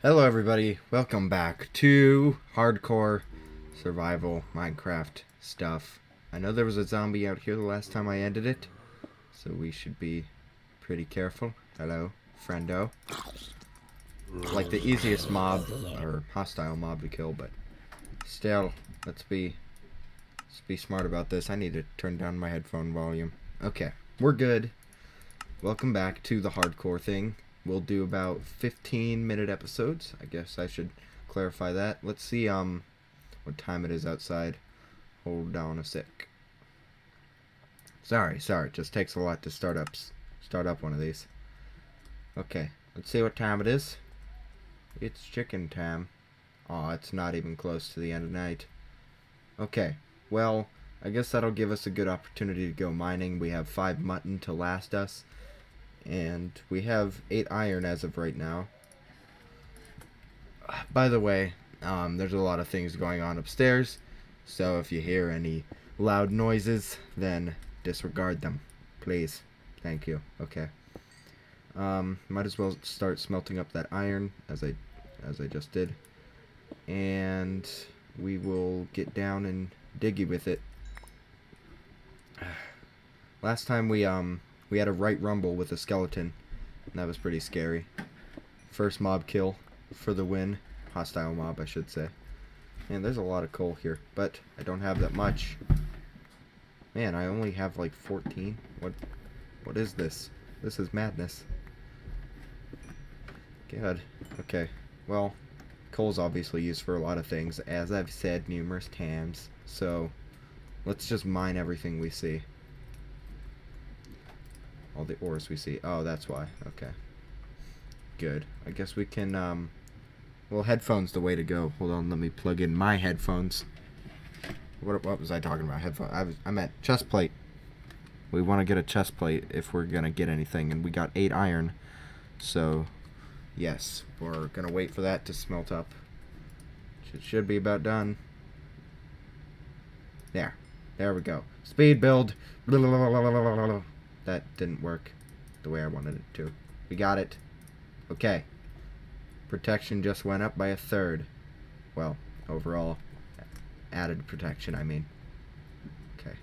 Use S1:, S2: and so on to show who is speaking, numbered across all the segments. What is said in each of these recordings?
S1: Hello everybody, welcome back to hardcore survival Minecraft stuff. I know there was a zombie out here the last time I ended it, so we should be pretty careful. Hello, friendo. Like the easiest mob, or hostile mob to kill, but still, let's be, let's be smart about this. I need to turn down my headphone volume. Okay, we're good. Welcome back to the hardcore thing. We'll do about 15 minute episodes. I guess I should clarify that. Let's see um what time it is outside. Hold on a sec. Sorry, sorry. It just takes a lot to start up start up one of these. Okay, let's see what time it is. It's chicken time. Oh, it's not even close to the end of night. Okay, well, I guess that'll give us a good opportunity to go mining. We have five mutton to last us. And we have 8 iron as of right now. By the way, um, there's a lot of things going on upstairs. So if you hear any loud noises, then disregard them. Please. Thank you. Okay. Um, might as well start smelting up that iron as I as I just did. And we will get down and diggy with it. Last time we um we had a right rumble with a skeleton. And that was pretty scary. First mob kill for the win. Hostile mob, I should say. Man, there's a lot of coal here, but I don't have that much. Man, I only have like 14. What what is this? This is madness. God. Okay. Well, coal's obviously used for a lot of things, as I've said numerous times. So, let's just mine everything we see. All the ores we see. Oh, that's why. Okay. Good. I guess we can, um... Well, headphones the way to go. Hold on, let me plug in my headphones. What, what was I talking about? Headphone. I, was, I meant chest plate. We want to get a chest plate if we're going to get anything. And we got 8 iron. So, yes. We're going to wait for that to smelt up. It should be about done. There. There we go. Speed build. Blah, blah, blah, that didn't work the way I wanted it to. We got it. Okay. Protection just went up by a third. Well, overall, added protection, I mean. Okay.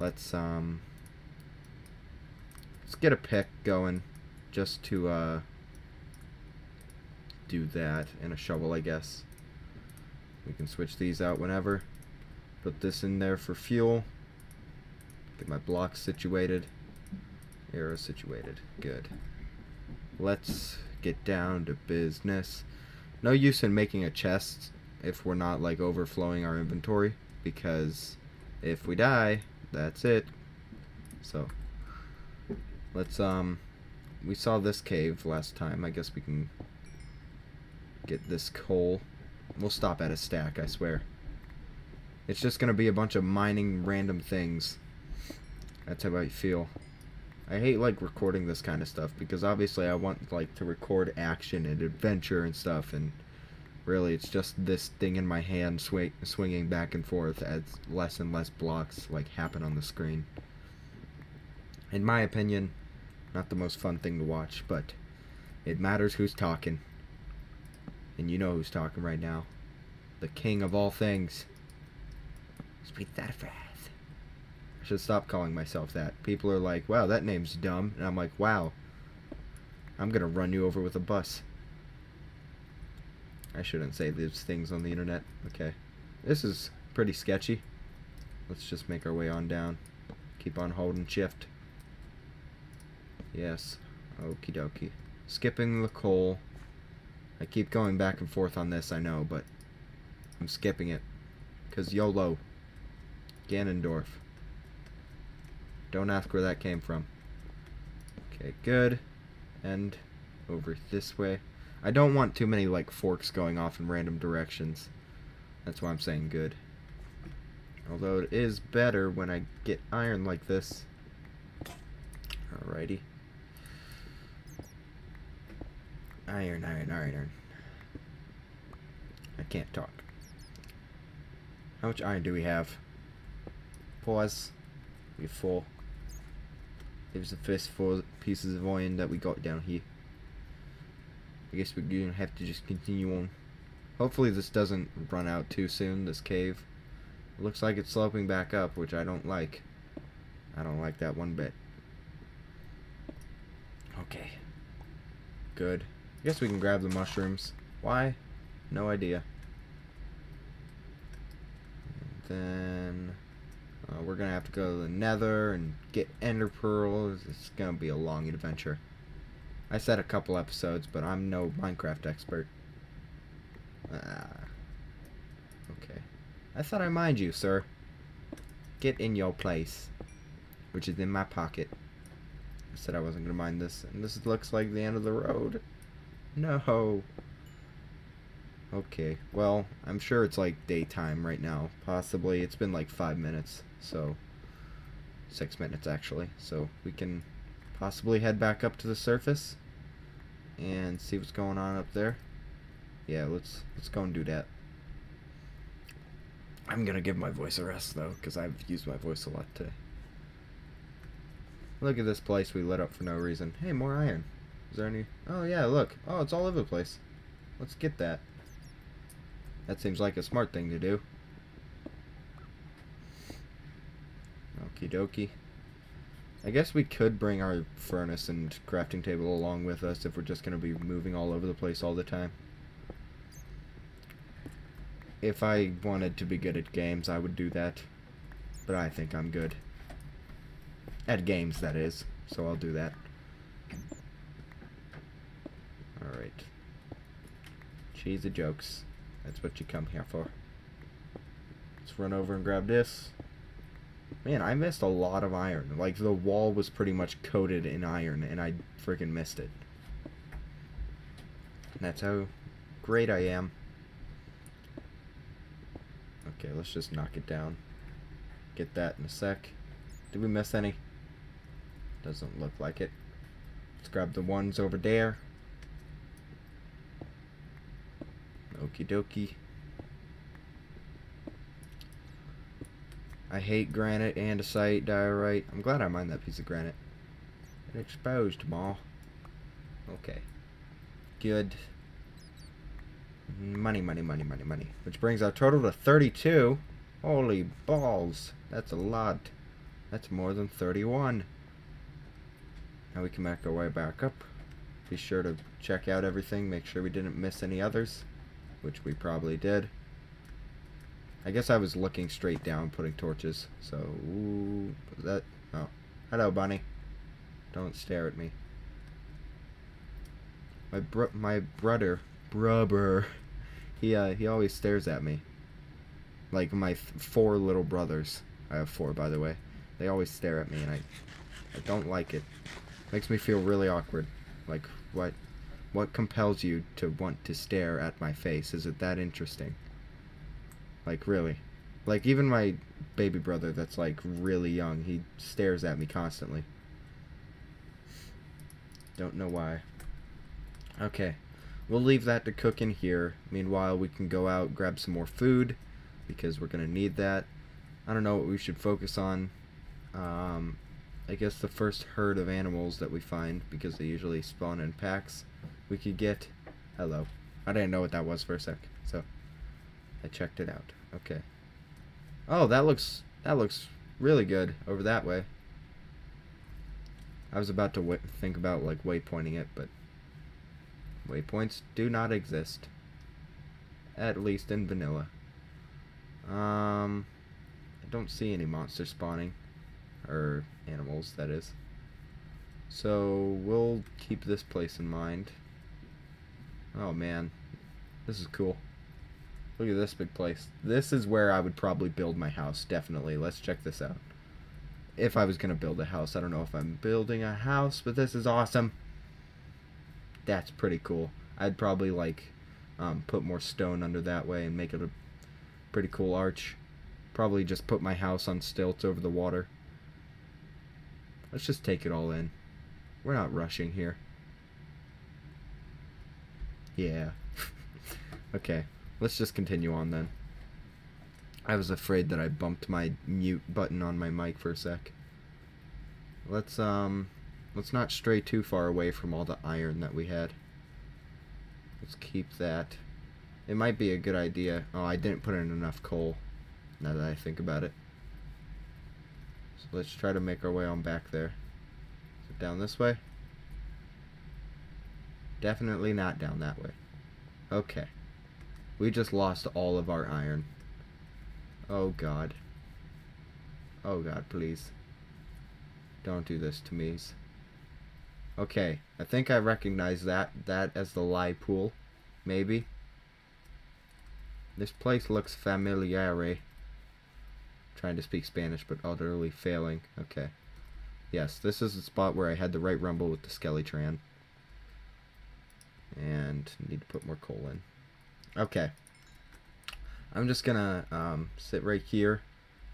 S1: Let's, um... Let's get a pick going, just to, uh... Do that, and a shovel, I guess. We can switch these out whenever. Put this in there for fuel. Get my blocks situated. Arrow situated. Good. Let's get down to business. No use in making a chest if we're not like overflowing our inventory because if we die, that's it. So let's um we saw this cave last time. I guess we can get this coal. We'll stop at a stack, I swear. It's just going to be a bunch of mining random things. That's how I feel. I hate like recording this kind of stuff because obviously I want like to record action and adventure and stuff and really it's just this thing in my hand swing, swinging back and forth as less and less blocks like happen on the screen. In my opinion, not the most fun thing to watch, but it matters who's talking. And you know who's talking right now. The king of all things. Speak that fast should stop calling myself that. People are like, wow, that name's dumb. And I'm like, wow, I'm going to run you over with a bus. I shouldn't say these things on the internet. Okay. This is pretty sketchy. Let's just make our way on down. Keep on holding shift. Yes. Okie dokie. Skipping the coal. I keep going back and forth on this, I know, but I'm skipping it. Because YOLO. Ganondorf. Don't ask where that came from. Okay, good. And over this way. I don't want too many, like, forks going off in random directions. That's why I'm saying good. Although it is better when I get iron like this. Alrighty. Iron, iron, iron. I can't talk. How much iron do we have? Pause. We have full. It was the first four pieces of iron that we got down here. I guess we're gonna have to just continue on. Hopefully this doesn't run out too soon, this cave. It looks like it's sloping back up, which I don't like. I don't like that one bit. Okay. Good. I guess we can grab the mushrooms. Why? No idea. And then uh, we're gonna have to go to the Nether and get Ender pearls. It's gonna be a long adventure. I said a couple episodes, but I'm no Minecraft expert. Ah. Okay. I thought I mind you, sir. Get in your place. Which is in my pocket. I said I wasn't gonna mind this, and this looks like the end of the road. No. Okay, well, I'm sure it's like daytime right now. Possibly, it's been like five minutes, so... Six minutes, actually. So, we can possibly head back up to the surface and see what's going on up there. Yeah, let's let's go and do that. I'm gonna give my voice a rest though, because I've used my voice a lot today. Look at this place we lit up for no reason. Hey, more iron. Is there any? Oh yeah, look. Oh, it's all over the place. Let's get that. That seems like a smart thing to do. Okie dokie. I guess we could bring our furnace and crafting table along with us if we're just going to be moving all over the place all the time. If I wanted to be good at games, I would do that. But I think I'm good. At games, that is. So I'll do that. Alright. Cheesy jokes. That's what you come here for. Let's run over and grab this. Man, I missed a lot of iron. Like, the wall was pretty much coated in iron, and I freaking missed it. That's how great I am. Okay, let's just knock it down. Get that in a sec. Did we miss any? Doesn't look like it. Let's grab the ones over there. Okie dokie. I hate granite, andesite, diorite. I'm glad I mined that piece of granite. It exposed, Ma. Okay. Good. Money, money, money, money, money. Which brings our total to 32. Holy balls. That's a lot. That's more than 31. Now we can make our way back up. Be sure to check out everything. Make sure we didn't miss any others. Which we probably did. I guess I was looking straight down, putting torches. So, ooh, that? Oh, hello, bunny. Don't stare at me. My bro, my brother, brother, he uh, he always stares at me. Like my four little brothers. I have four, by the way. They always stare at me, and I, I don't like it. Makes me feel really awkward. Like, what, what compels you to want to stare at my face? Is it that interesting? Like, really. Like, even my baby brother that's, like, really young, he stares at me constantly. Don't know why. Okay. We'll leave that to cook in here. Meanwhile, we can go out, grab some more food, because we're going to need that. I don't know what we should focus on. Um, I guess the first herd of animals that we find, because they usually spawn in packs, we could get... Hello. I didn't know what that was for a sec, so I checked it out. Okay. Oh, that looks that looks really good over that way. I was about to think about like waypointing it, but waypoints do not exist. At least in vanilla. Um, I don't see any monsters spawning. Or animals, that is. So, we'll keep this place in mind. Oh man, this is cool. Look at this big place. This is where I would probably build my house, definitely. Let's check this out. If I was going to build a house. I don't know if I'm building a house, but this is awesome. That's pretty cool. I'd probably, like, um, put more stone under that way and make it a pretty cool arch. Probably just put my house on stilts over the water. Let's just take it all in. We're not rushing here. Yeah. okay. Let's just continue on then. I was afraid that I bumped my mute button on my mic for a sec. Let's, um, let's not stray too far away from all the iron that we had. Let's keep that. It might be a good idea. Oh, I didn't put in enough coal. Now that I think about it. So let's try to make our way on back there. down this way? Definitely not down that way. Okay. We just lost all of our iron. Oh god. Oh god, please. Don't do this to me. Okay, I think I recognize that that as the lie pool. Maybe. This place looks familiar. Eh? Trying to speak Spanish, but utterly failing. Okay. Yes, this is the spot where I had the right rumble with the Skellytran. And need to put more coal in. Okay. I'm just gonna um, sit right here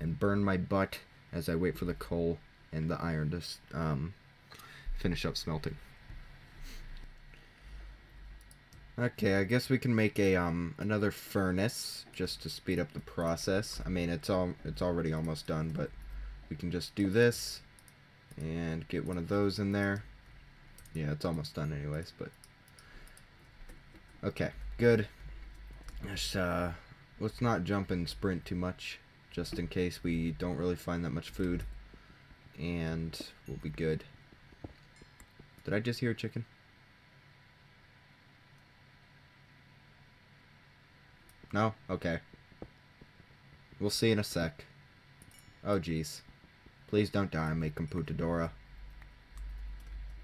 S1: and burn my butt as I wait for the coal and the iron to um, finish up smelting. Okay, I guess we can make a um another furnace just to speed up the process. I mean, it's all it's already almost done, but we can just do this and get one of those in there. Yeah, it's almost done anyways, but okay, good. Let's uh let's not jump and sprint too much just in case we don't really find that much food and we'll be good. Did I just hear a chicken? No? Okay. We'll see in a sec. Oh, jeez. Please don't die, make computadora.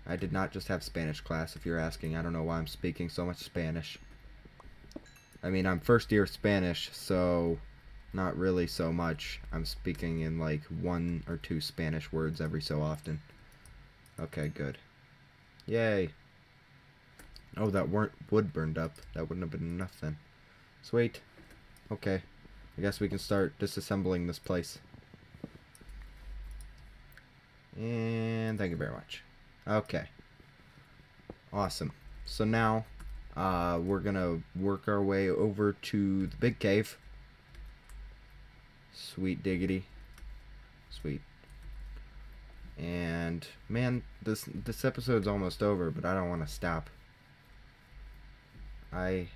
S1: I did not just have Spanish class, if you're asking. I don't know why I'm speaking so much Spanish. I mean, I'm first year Spanish, so not really so much. I'm speaking in like one or two Spanish words every so often. Okay, good. Yay. Oh, that weren't wood burned up. That wouldn't have been enough then. Sweet. Okay. I guess we can start disassembling this place. And thank you very much. Okay. Awesome. So now, uh, we're gonna work our way over to the big cave. Sweet diggity. Sweet. And man, this this episode's almost over, but I don't want to stop. I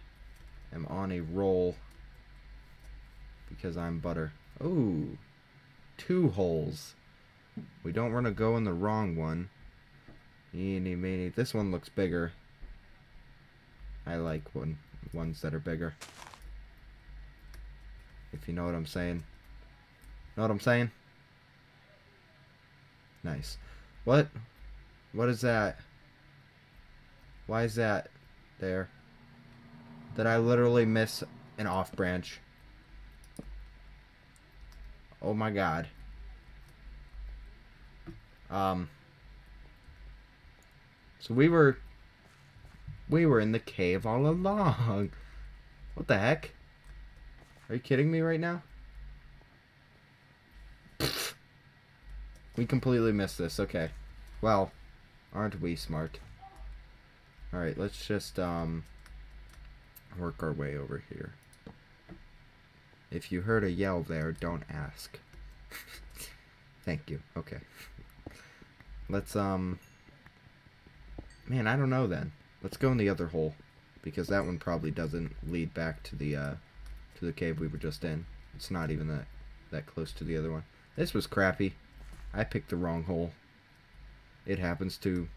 S1: am on a roll because I'm butter. Oh, two holes. We don't want to go in the wrong one. Eeny, meeny. This one looks bigger. I like one ones that are bigger. If you know what I'm saying. Know what I'm saying? Nice. What? What is that? Why is that there? Did I literally miss an off branch? Oh my god. Um. So we were... We were in the cave all along. What the heck? Are you kidding me right now? We completely missed this. Okay. Well, aren't we smart? Alright, let's just um work our way over here. If you heard a yell there, don't ask. Thank you. Okay. Let's, um... Man, I don't know then. Let's go in the other hole. Because that one probably doesn't lead back to the, uh... To the cave we were just in. It's not even that, that close to the other one. This was crappy. I picked the wrong hole. It happens to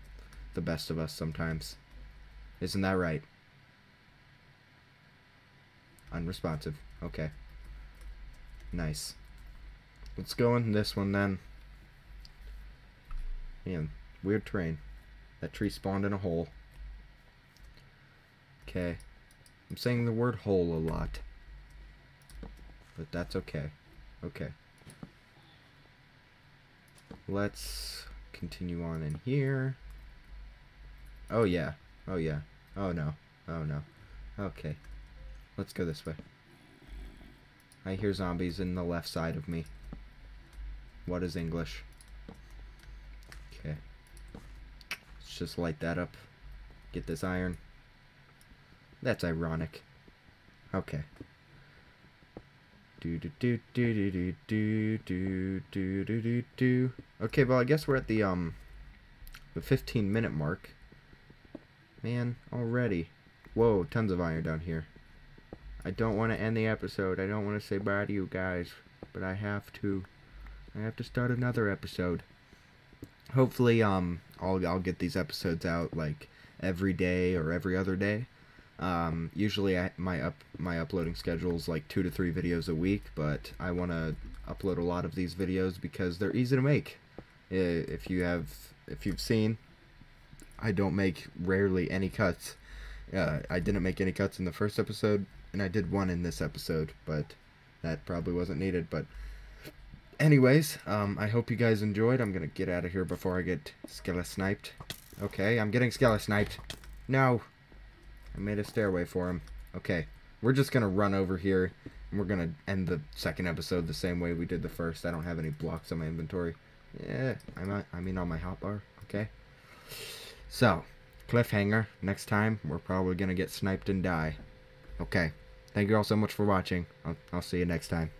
S1: the best of us sometimes. Isn't that right? Unresponsive. Okay. Nice. Let's go in this one then. Man, weird terrain. That tree spawned in a hole. Okay. I'm saying the word hole a lot. But that's okay. Okay. Let's continue on in here. Oh yeah. Oh yeah. Oh no. Oh no. Okay. Let's go this way. I hear zombies in the left side of me. What is English? Okay. Just light that up. Get this iron. That's ironic. Okay. Do do do do do do do do do do do. Okay, well I guess we're at the um the 15 minute mark. Man, already. Whoa, tons of iron down here. I don't want to end the episode. I don't want to say bye to you guys. But I have to. I have to start another episode. Hopefully, um, I'll, I'll get these episodes out, like, every day or every other day. Um, usually I, my up my uploading schedule is like two to three videos a week, but I want to upload a lot of these videos because they're easy to make. If you have, if you've seen, I don't make rarely any cuts. Uh, I didn't make any cuts in the first episode, and I did one in this episode, but that probably wasn't needed. But anyways, um, I hope you guys enjoyed. I'm gonna get out of here before I get skele sniped. Okay, I'm getting skele sniped. No. I made a stairway for him. Okay, we're just gonna run over here, and we're gonna end the second episode the same way we did the first. I don't have any blocks on my inventory. Yeah, I'm I mean on my hotbar. Okay. So, cliffhanger. Next time, we're probably gonna get sniped and die. Okay. Thank you all so much for watching. I'll, I'll see you next time.